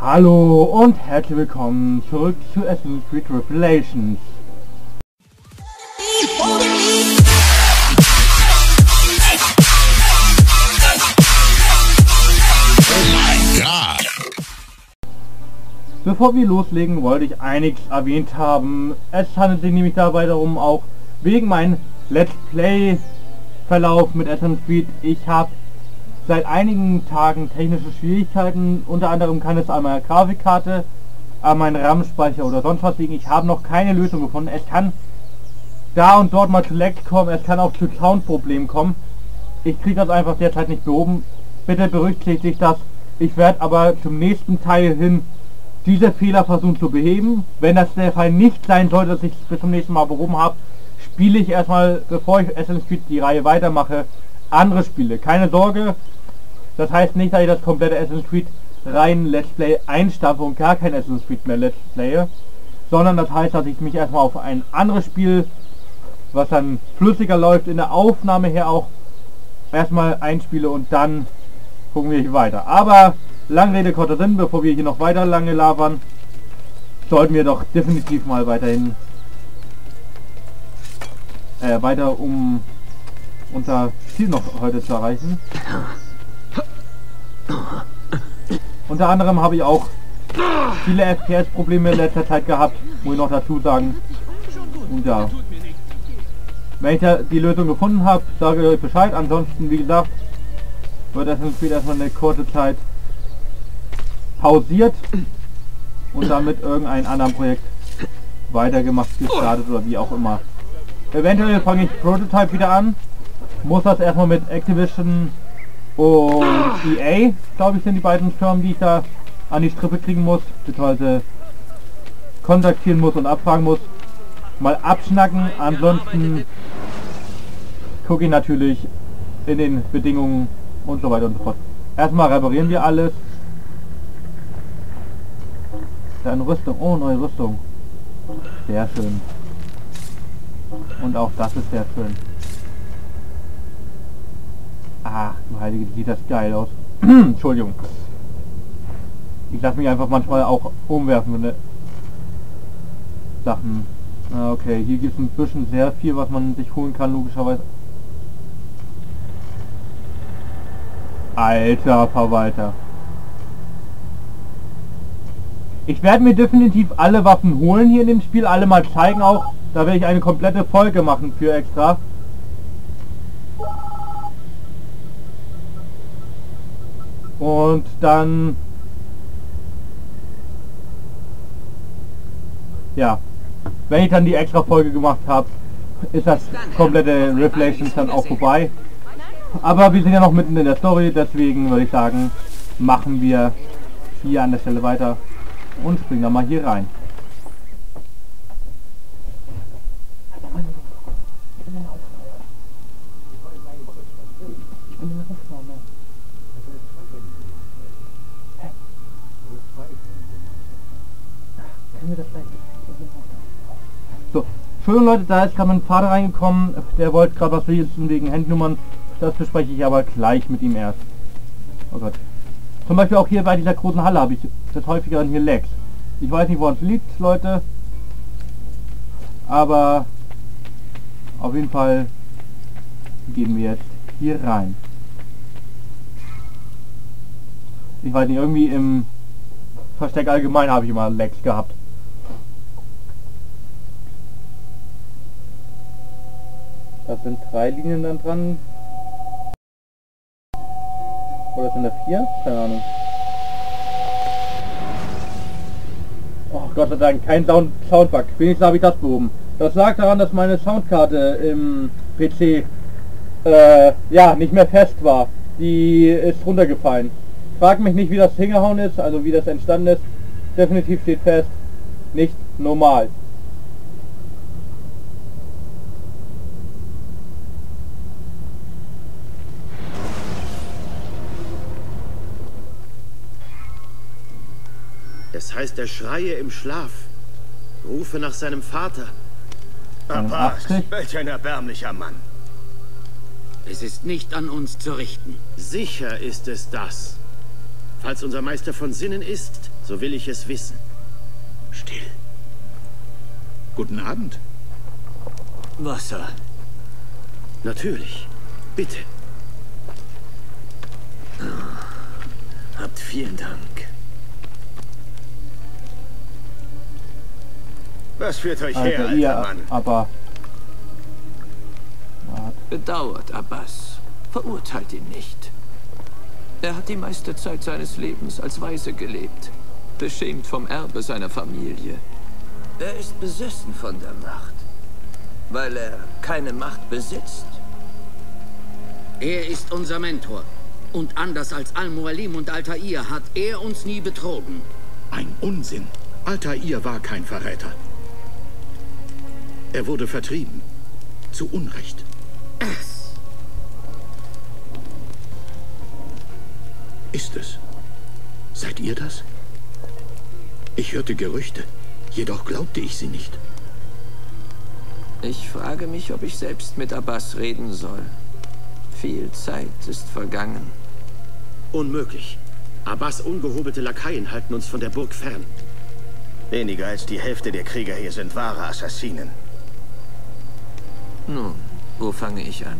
Hallo und herzlich willkommen zurück zu Assassin's Creed Revelations. Bevor wir loslegen, wollte ich einiges erwähnt haben. Es handelt sich nämlich dabei darum, auch wegen meinem Let's Play Verlauf mit Assassin's Creed. Ich habe seit einigen Tagen technische Schwierigkeiten. Unter anderem kann es an meiner Grafikkarte, an meinem RAM-Speicher oder sonst was liegen. Ich habe noch keine Lösung gefunden. Es kann da und dort mal zu Lag kommen, es kann auch zu Soundproblemen kommen. Ich kriege das einfach derzeit nicht behoben. Bitte berücksichtigt das. Ich werde aber zum nächsten Teil hin diese Fehler versuchen zu beheben. Wenn das der Fall nicht sein sollte, dass ich bis zum nächsten Mal behoben habe, spiele ich erstmal, bevor ich Assassin's Creed die Reihe weitermache, andere Spiele. Keine Sorge, das heißt nicht, dass ich das komplette Assassin's Creed rein Let's Play einstampfe und gar kein Assassin's Creed mehr Let's Playe, sondern das heißt, dass ich mich erstmal auf ein anderes Spiel, was dann flüssiger läuft, in der Aufnahme her auch erstmal einspiele und dann gucken wir weiter. Aber lange Rede, kurzer Sinn, bevor wir hier noch weiter lange labern, sollten wir doch definitiv mal weiterhin äh, weiter um unser Ziel noch heute zu erreichen. Unter anderem habe ich auch viele FPS-Probleme in letzter Zeit gehabt, muss ich noch dazu sagen. Und ja, wenn ich da die Lösung gefunden habe, sage ich euch Bescheid. Ansonsten, wie gesagt, wird das Spiel erstmal eine kurze Zeit pausiert und damit irgendein anderes Projekt weitergemacht, gestartet oder wie auch immer. Eventuell fange ich Prototype wieder an, muss das erstmal mit Activision und EA, glaube ich, sind die beiden Firmen, die ich da an die Strippe kriegen muss, beziehungsweise kontaktieren muss und abfragen muss. Mal abschnacken, ansonsten gucke ich natürlich in den Bedingungen und so weiter und so fort. Erstmal reparieren wir alles. Dann Rüstung, oh neue Rüstung. Sehr schön. Und auch das ist sehr schön. Ach, du heilige, sieht das geil aus. Entschuldigung. Ich lasse mich einfach manchmal auch umwerfen, wenn Sachen... Ah, okay, hier gibt es ein bisschen sehr viel, was man sich holen kann, logischerweise. Alter Verwalter. Ich werde mir definitiv alle Waffen holen hier in dem Spiel, alle mal zeigen auch. Da werde ich eine komplette Folge machen für extra. Und dann... Ja. Wenn ich dann die extra Folge gemacht habe, ist das komplette Reflections dann auch vorbei. Aber wir sind ja noch mitten in der Story, deswegen würde ich sagen, machen wir hier an der Stelle weiter und springen dann mal hier rein. Entschuldigung Leute, da ist gerade mein Vater reingekommen, der wollte gerade was wissen wegen Handnummern. Das bespreche ich aber gleich mit ihm erst. Oh Gott. Zum Beispiel auch hier bei dieser großen Halle habe ich das häufiger hier Lags. Ich weiß nicht, woran es liegt, Leute. Aber auf jeden Fall gehen wir jetzt hier rein. Ich weiß nicht, irgendwie im Versteck allgemein habe ich immer Lags gehabt. Das sind drei Linien dann dran. Oder sind da vier? Keine Ahnung. Oh Gott sei Dank, kein Sound Soundbug. Wenigstens habe ich das behoben. Das lag daran, dass meine Soundkarte im PC äh, ja nicht mehr fest war. Die ist runtergefallen. Frag mich nicht, wie das hingehauen ist, also wie das entstanden ist. Definitiv steht fest, nicht normal. Heißt, er schreie im Schlaf, rufe nach seinem Vater. Papa, welch ein erbärmlicher Mann. Es ist nicht an uns zu richten. Sicher ist es das. Falls unser Meister von Sinnen ist, so will ich es wissen. Still. Guten Abend. Wasser. Natürlich. Bitte. Habt vielen Dank. Was führt euch her, Alter, alter ihr, Mann? aber... Bedauert Abbas. Verurteilt ihn nicht. Er hat die meiste Zeit seines Lebens als Weise gelebt. Beschämt vom Erbe seiner Familie. Er ist besessen von der Macht. Weil er keine Macht besitzt. Er ist unser Mentor. Und anders als Al-Mualim und Altair hat er uns nie betrogen. Ein Unsinn. Altair war kein Verräter. Er wurde vertrieben. Zu Unrecht. Es. Ist es? Seid ihr das? Ich hörte Gerüchte, jedoch glaubte ich sie nicht. Ich frage mich, ob ich selbst mit Abbas reden soll. Viel Zeit ist vergangen. Unmöglich. Abbas ungehobelte Lakaien halten uns von der Burg fern. Weniger als die Hälfte der Krieger hier sind wahre Assassinen. Nun, wo fange ich an?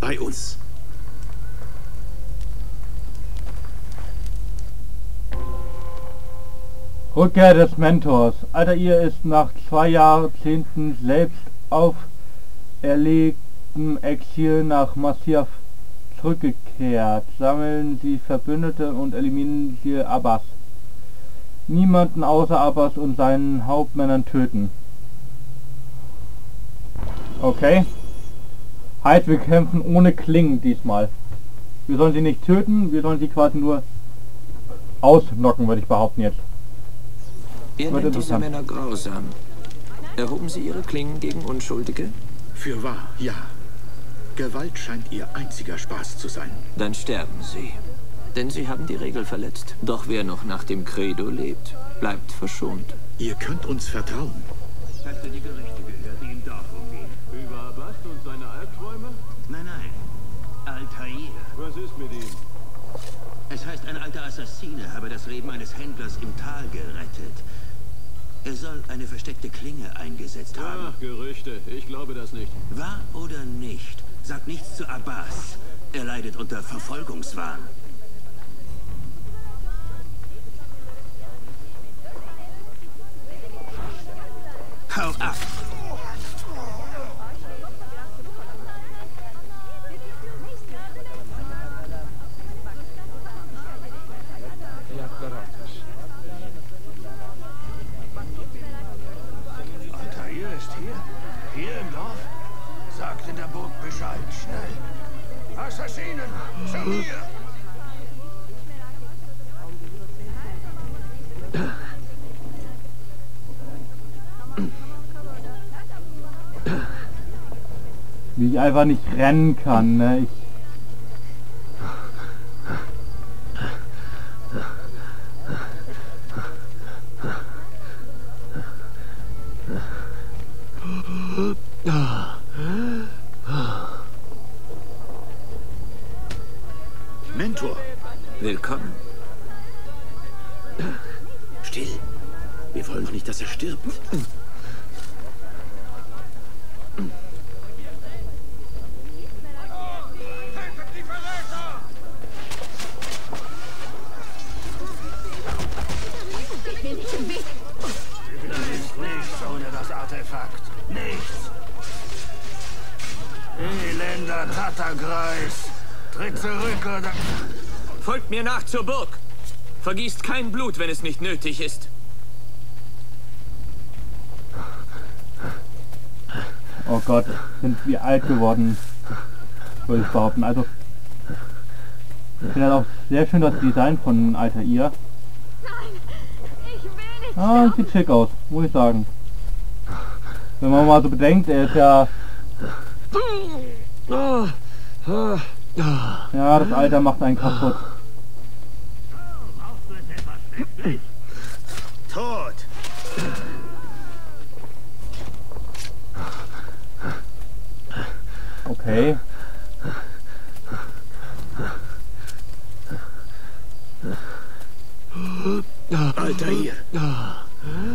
Bei uns. Rückkehr des Mentors. Alter, ihr ist nach zwei Jahrzehnten selbst auferlegtem Exil nach Massiv zurückgekehrt. Sammeln sie Verbündete und eliminieren sie Abbas. Niemanden außer Abbas und seinen Hauptmännern töten. Okay. Heißt, wir kämpfen ohne Klingen diesmal. Wir sollen sie nicht töten, wir sollen sie quasi nur ausnocken, würde ich behaupten jetzt. Ihr Wird nennt diese interessant. Männer grausam. Erhoben sie ihre Klingen gegen Unschuldige? Für wahr, ja. Gewalt scheint ihr einziger Spaß zu sein. Dann sterben sie. Denn sie haben die Regel verletzt. Doch wer noch nach dem Credo lebt, bleibt verschont. Ihr könnt uns vertrauen. Du die Gerüchte Albträume? Nein, nein. Altair. Was ist mit ihm? Es heißt, ein alter Assassine habe das Leben eines Händlers im Tal gerettet. Er soll eine versteckte Klinge eingesetzt haben. Ach, Gerüchte. Ich glaube das nicht. Wahr oder nicht? Sag nichts zu Abbas. Er leidet unter Verfolgungswahn. Hau ab! Einfach nicht rennen kann, ne? Ich mir nach zur Burg. Vergießt kein Blut, wenn es nicht nötig ist. Oh Gott, sind wir alt geworden, würde ich behaupten. Also, ich finde das auch sehr schön das Design von Alter Ihr. Ich will nicht Ah, sieht schick aus, muss ich sagen. Wenn man mal so bedenkt, er ist ja... Ja, das Alter macht einen kaputt. Tot! Okay. Alter hier.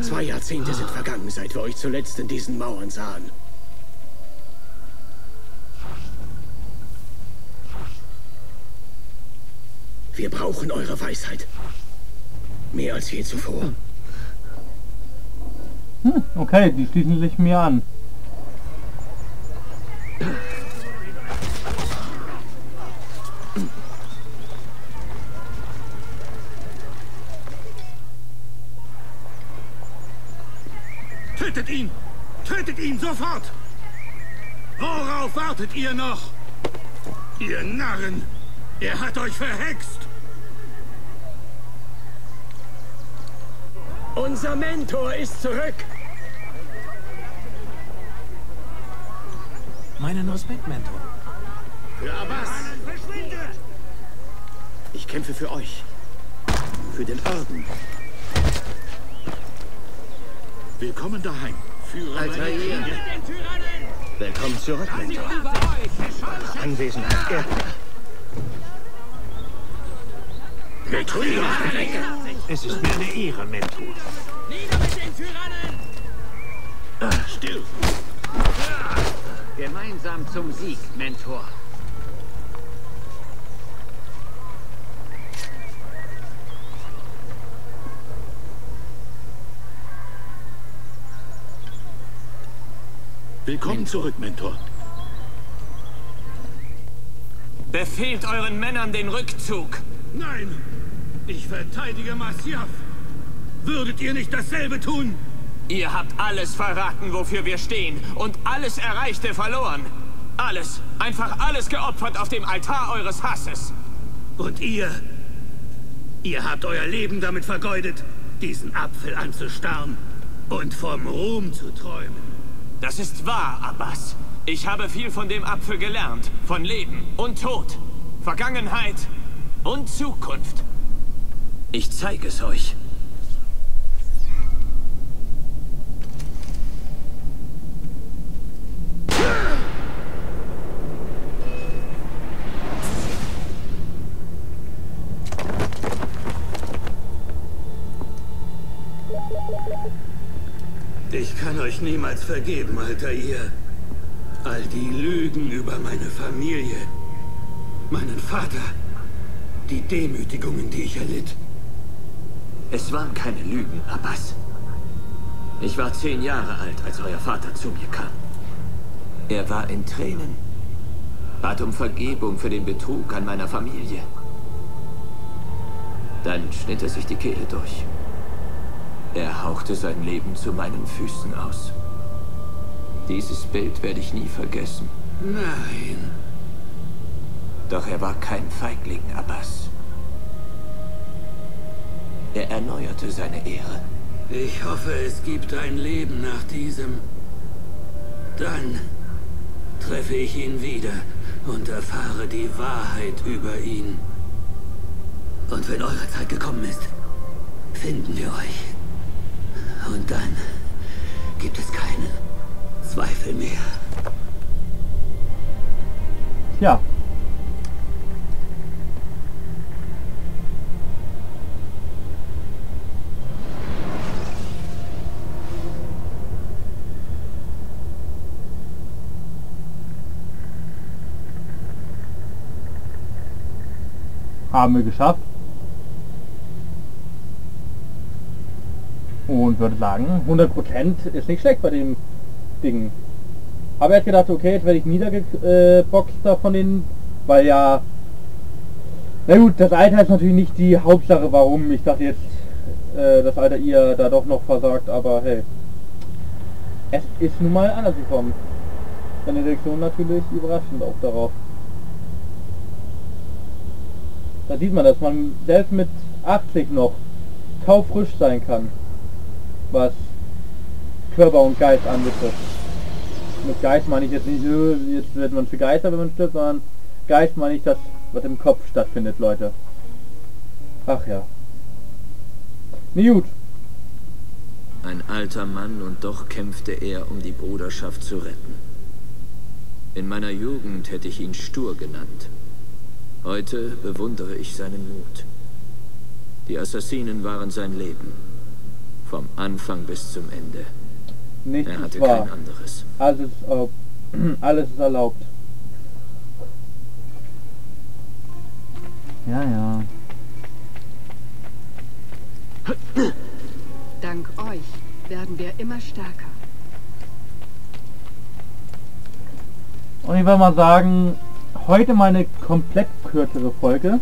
Zwei Jahrzehnte sind vergangen, seit wir euch zuletzt in diesen Mauern sahen. Wir brauchen eure Weisheit. Mehr als je zuvor. Hm, okay, die schließen sich mir an. Tötet ihn! Tötet ihn sofort! Worauf wartet ihr noch? Ihr Narren! Er hat euch verhext! Unser Mentor ist zurück. Meinen Respekt, Mentor. Für Abbas. Ich kämpfe für euch. Für den Orden. Willkommen daheim. Führe Altair. Willkommen zurück, Mentor. Anwesenheit ehrt. Es ist mir eine Ehre, Mentor. Still. Gemeinsam zum Sieg, Mentor. Willkommen zurück, Mentor. Befehlt euren Männern den Rückzug. Nein! Ich verteidige Masyaf! Würdet ihr nicht dasselbe tun? Ihr habt alles verraten, wofür wir stehen. Und alles Erreichte verloren. Alles, einfach alles geopfert auf dem Altar eures Hasses. Und ihr? Ihr habt euer Leben damit vergeudet, diesen Apfel anzustarren und vom Ruhm zu träumen. Das ist wahr, Abbas. Ich habe viel von dem Apfel gelernt. Von Leben und Tod. Vergangenheit und Zukunft. Ich zeige es euch. Ich kann euch niemals vergeben, Altair. All die Lügen über meine Familie, meinen Vater, die Demütigungen, die ich erlitt. Es waren keine Lügen, Abbas. Ich war zehn Jahre alt, als euer Vater zu mir kam. Er war in Tränen. Bat um Vergebung für den Betrug an meiner Familie. Dann schnitt er sich die Kehle durch. Er hauchte sein Leben zu meinen Füßen aus. Dieses Bild werde ich nie vergessen. Nein. Doch er war kein Feigling, Abbas. Er erneuerte seine Ehre. Ich hoffe, es gibt ein Leben nach diesem. Dann treffe ich ihn wieder und erfahre die Wahrheit über ihn. Und wenn eure Zeit gekommen ist, finden wir euch. Und dann gibt es keinen Zweifel mehr. Tja. Haben wir geschafft. Und würde sagen, 100% ist nicht schlecht bei dem Ding. Habe jetzt gedacht, okay, jetzt werde ich niedergeboxt da von den, weil ja, na gut, das Alter ist natürlich nicht die Hauptsache, warum ich dachte jetzt, äh, das Alter ihr da doch noch versagt, aber hey, es ist nun mal anders gekommen. Seine Reaktion natürlich überraschend auch darauf. Da sieht man, dass man selbst mit 80 noch taufrisch sein kann, was Körper und Geist anbetrifft. Mit Geist meine ich jetzt nicht, äh, jetzt wird man für Geister, wenn man stirbt, sondern Geist meine ich das, was im Kopf stattfindet, Leute. Ach ja. Nee, gut. Ein alter Mann und doch kämpfte er, um die Bruderschaft zu retten. In meiner Jugend hätte ich ihn stur genannt. Heute bewundere ich seinen Mut. Die Assassinen waren sein Leben. Vom Anfang bis zum Ende. Nichts Er hatte wahr. kein anderes. Alles ist, erlaubt. Alles ist erlaubt. Ja, ja. Dank euch werden wir immer stärker. Und ich würde mal sagen, heute mal eine komplett kürzere Folge.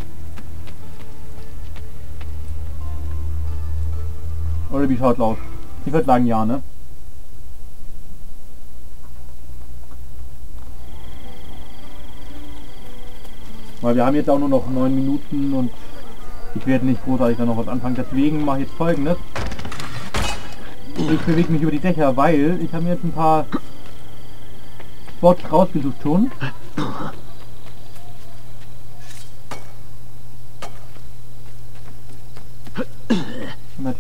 Oder wie schaut's aus? Ich würde sagen ja, ne? Weil wir haben jetzt auch nur noch neun Minuten und ich werde nicht großartig da noch was anfangen. Deswegen mache ich jetzt folgendes. Ich bewege mich über die Dächer, weil ich habe mir jetzt ein paar Spots rausgesucht schon.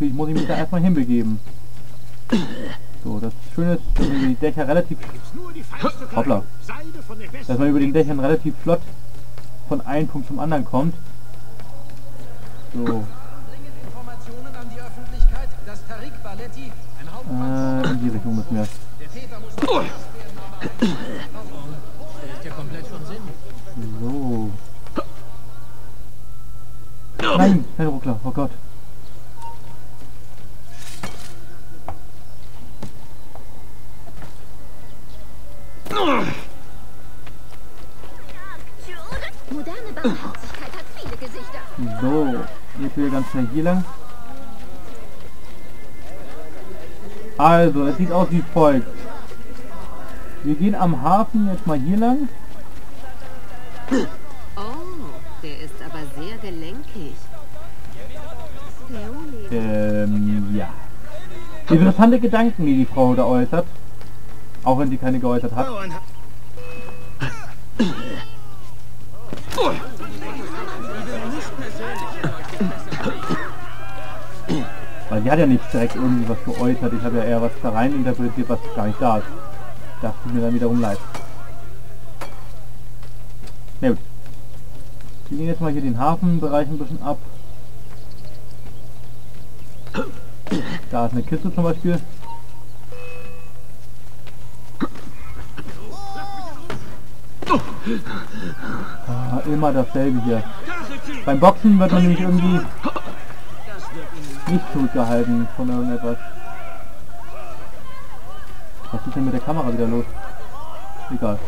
Natürlich muss ich mich da erstmal hinbegeben. So, das Schöne ist, dass man über die Dächer relativ... Hoppla. Dass man über den Dächern relativ flott von einem Punkt zum anderen kommt. So. Äh, in die Richtung müssen wir. So. Nein, kein Ruckler, oh Gott. Schnell hier lang. Also, es sieht aus wie folgt. Wir gehen am Hafen jetzt mal hier lang. Oh, der ist aber sehr gelenkig. Ähm, ja. Interessante Gedanken, die die Frau da äußert. Auch wenn sie keine geäußert hat. Weil sie hat ja nicht direkt irgendwie was geäußert. Ich habe ja eher was da rein interpretiert, was gar nicht da ist. Das tut mir dann wiederum leid. Na gut. Wir gehen jetzt mal hier den Hafenbereich ein bisschen ab. Da ist eine Kiste zum Beispiel. Ah, immer dasselbe hier. Beim Boxen wird man nämlich irgendwie nicht zurückgehalten von irgendetwas. Was ist denn mit der Kamera wieder los? Egal.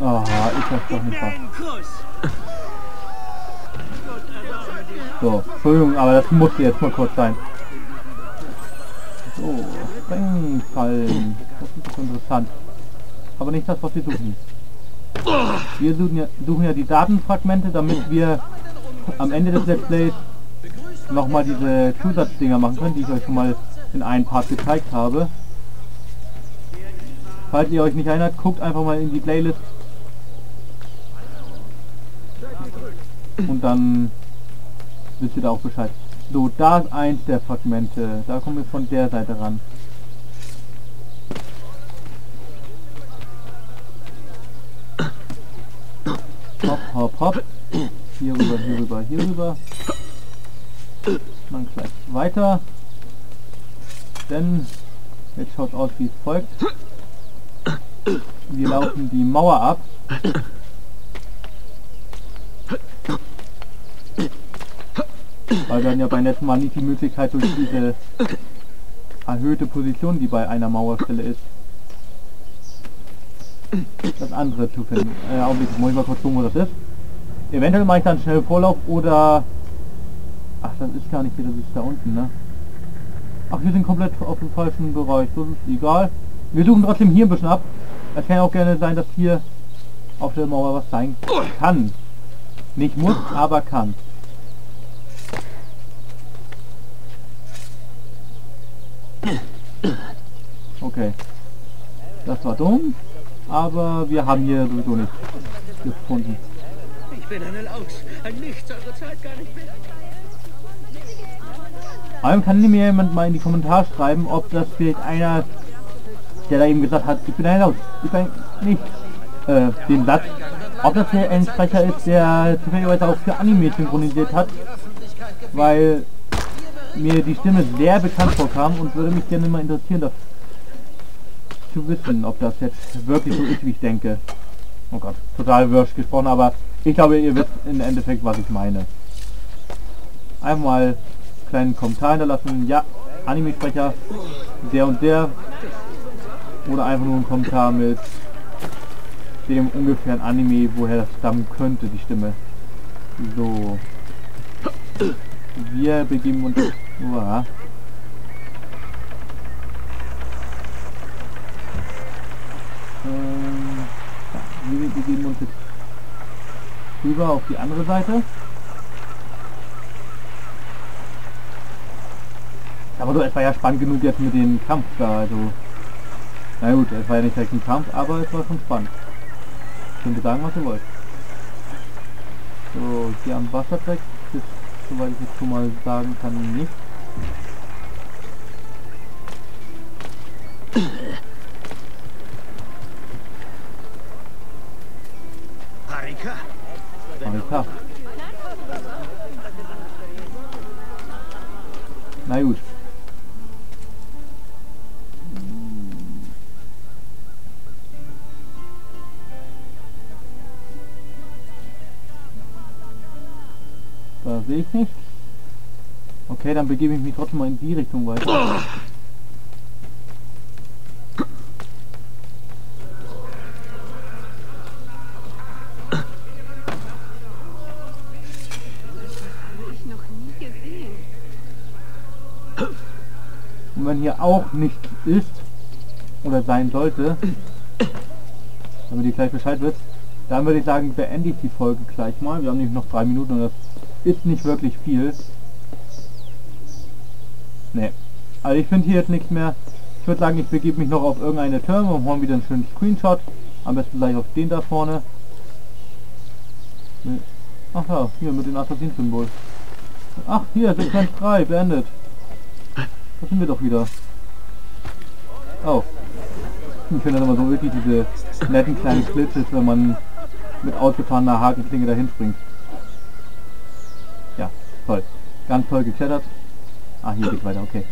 Ah, ist das doch nicht wahr. So, Entschuldigung, aber das musste jetzt mal kurz sein. So, Sprengfallen. Das ist doch interessant. Aber nicht das, was wir suchen. Wir suchen ja, suchen ja die Datenfragmente, damit wir am Ende des Let's Plays nochmal diese Zusatzdinger machen können, die ich euch schon mal in einem Part gezeigt habe. Falls ihr euch nicht erinnert, guckt einfach mal in die Playlist. Und dann wisst ihr da auch Bescheid. So, da ist eins der Fragmente. Da kommen wir von der Seite ran. Hopp, hopp, hopp. Hier rüber, hier rüber, hier rüber. Dann gleich weiter. Denn jetzt schaut aus wie folgt. Wir laufen die Mauer ab. Weil wir hatten ja beim letzten Mal nicht die Möglichkeit durch diese erhöhte Position, die bei einer Mauerstelle ist, das andere zu finden. Äh, Augenblick, muss ich mal kurz gucken, wo das ist. Eventuell mache ich dann schnell Vorlauf oder... Ach, das ist gar nicht hier, das ist da unten, ne? Ach, wir sind komplett auf dem falschen Bereich, das ist egal. Wir suchen trotzdem hier ein bisschen ab. Es kann ja auch gerne sein, dass hier auf der Mauer was sein kann. Nicht muss, aber kann. Okay. Das war dumm, aber wir haben hier sowieso nichts gefunden. Ich bin eine Laus. Ein Nichts eure Zeit gar nicht mehr. Aber kann mir jemand mal in die Kommentare schreiben, ob das vielleicht einer, der da eben gesagt hat, ich bin ein Laus, ich bin nicht, äh, den Satz ob das der ein Sprecher ist, der zufälligerweise auch für Anime synchronisiert hat, weil mir die Stimme sehr bekannt vorkam und würde mich gerne mal interessieren, das zu wissen, ob das jetzt wirklich so ist, wie ich denke. Oh Gott, total wirsch gesprochen, aber ich glaube, ihr wisst im Endeffekt, was ich meine. Einmal kleinen Kommentar hinterlassen, ja, Anime-Sprecher, der und der, oder einfach nur ein Kommentar mit dem ungefähren Anime, woher das stammen könnte, die Stimme. So. Wir begeben uns... Uah. Ähm, ja, wir begeben uns jetzt rüber auf die andere Seite. Aber so, es war ja spannend genug jetzt mit dem Kampf da, also... Na gut, es war ja nicht direkt ein Kampf, aber es war schon spannend. Könnt ihr sagen, was ihr wollt. So, hier am Wassertreck ist, soweit ich jetzt schon mal sagen kann, nicht. Da sehe ich nicht. Okay, dann begebe ich mich trotzdem mal in die Richtung weiter. ich. Und wenn hier auch nichts ist, oder sein sollte, damit ihr gleich Bescheid wisst, dann würde ich sagen, beende ich die Folge gleich mal. Wir haben nämlich noch drei Minuten und das ist nicht wirklich viel. Ne. Also ich finde hier jetzt nichts mehr. Ich würde sagen, ich begebe mich noch auf irgendeine Türme und holen wieder einen schönen Screenshot. Am besten gleich auf den da vorne. Ne. Ach ja, hier mit dem Assassin-Symbol. Ach, hier, Sequenz 3, beendet. Da sind wir doch wieder. Oh. Ich finde das immer so wirklich diese netten kleinen Glitches, wenn man mit ausgefahrener Hakenklinge dahin springt. Toll. Ganz toll geklettert. Ah, hier geht's weiter, okay.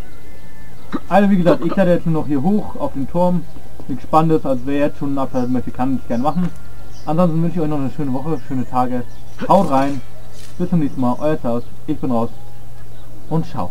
Also wie gesagt, ich kletter jetzt nur noch hier hoch auf den Turm. Nichts Spannendes, also wer jetzt schon abschalten möchte, kann ich gerne machen. Ansonsten wünsche ich euch noch eine schöne Woche, schöne Tage. Haut rein. Bis zum nächsten Mal, euer Klaus. Ich bin raus. Und ciao.